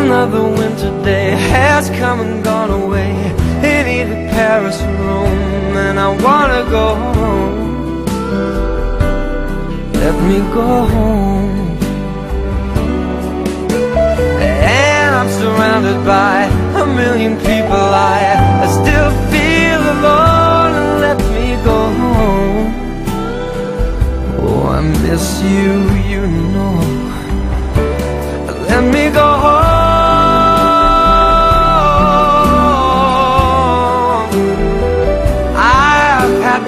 Another winter day has come and gone away. In either Paris or Rome And I wanna go home. Let me go home. And I'm surrounded by a million people. I, I still feel alone let me go home. Oh, I miss you, you know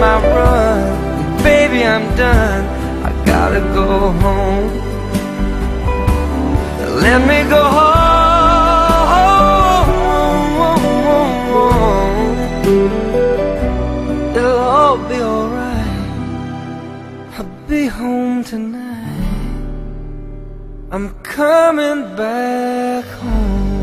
my run. Baby, I'm done. I gotta go home. Let me go home. It'll all be alright. I'll be home tonight. I'm coming back home